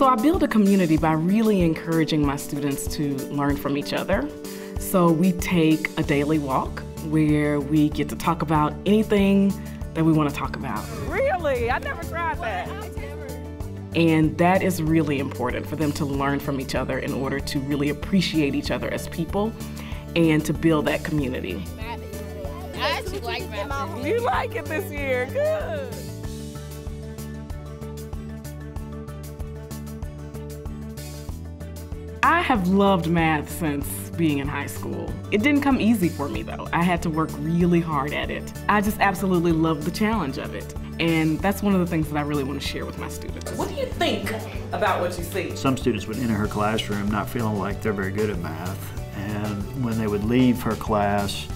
So I build a community by really encouraging my students to learn from each other. So we take a daily walk where we get to talk about anything that we want to talk about. Really? I never tried that. And that is really important for them to learn from each other in order to really appreciate each other as people and to build that community. I actually like math. You like it this year. Good. I have loved math since being in high school. It didn't come easy for me though. I had to work really hard at it. I just absolutely love the challenge of it. And that's one of the things that I really want to share with my students. What do you think about what you see? Some students would enter her classroom not feeling like they're very good at math. And when they would leave her class,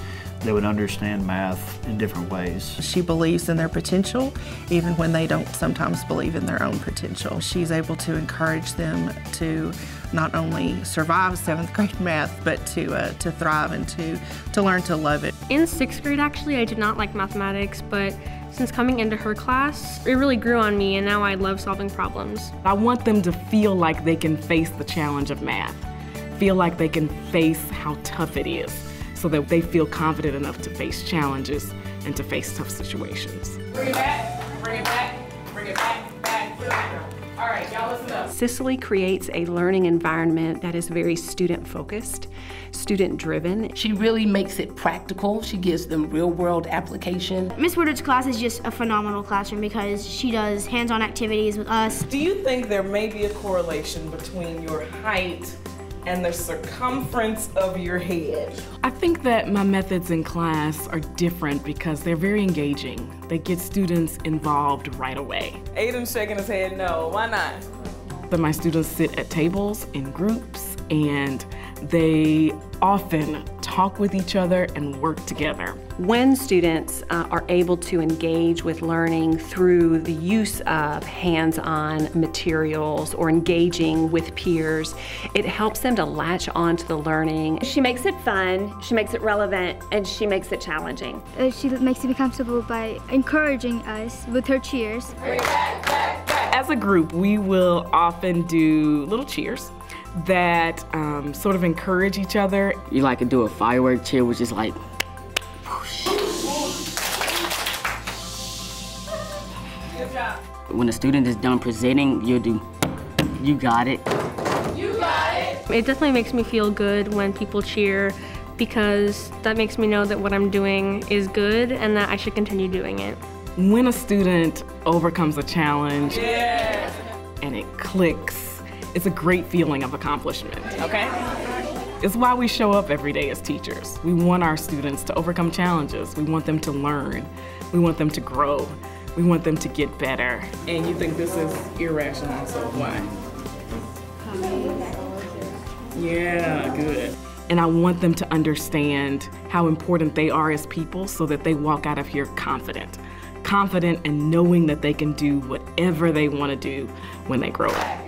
they would understand math in different ways. She believes in their potential, even when they don't sometimes believe in their own potential. She's able to encourage them to not only survive seventh grade math, but to uh, to thrive and to to learn to love it. In sixth grade, actually, I did not like mathematics, but since coming into her class, it really grew on me, and now I love solving problems. I want them to feel like they can face the challenge of math, feel like they can face how tough it is so that they feel confident enough to face challenges and to face tough situations. Bring it back, bring it back, bring it back, back, back. All right, y'all listen up. Cicely creates a learning environment that is very student focused, student driven. She really makes it practical. She gives them real world application. Miss Woodard's class is just a phenomenal classroom because she does hands-on activities with us. Do you think there may be a correlation between your height and the circumference of your head? I think that my methods in class are different because they're very engaging. They get students involved right away. Aiden's shaking his head no. Why not? That my students sit at tables in groups and they often talk with each other and work together. When students uh, are able to engage with learning through the use of hands-on materials or engaging with peers, it helps them to latch on to the learning. She makes it fun, she makes it relevant, and she makes it challenging. Uh, she makes me comfortable by encouraging us with her cheers. As a group, we will often do little cheers that um, sort of encourage each other. You like to do a firework cheer, which is like, whoosh. Good job. When a student is done presenting, you'll do, you got it. You got it. It definitely makes me feel good when people cheer because that makes me know that what I'm doing is good and that I should continue doing it. When a student overcomes a challenge Yeah. and it clicks, it's a great feeling of accomplishment. Okay. It's why we show up every day as teachers. We want our students to overcome challenges. We want them to learn. We want them to grow. We want them to get better. And you think this is irrational, so why? Yeah, good. And I want them to understand how important they are as people so that they walk out of here confident. Confident and knowing that they can do whatever they want to do when they grow up.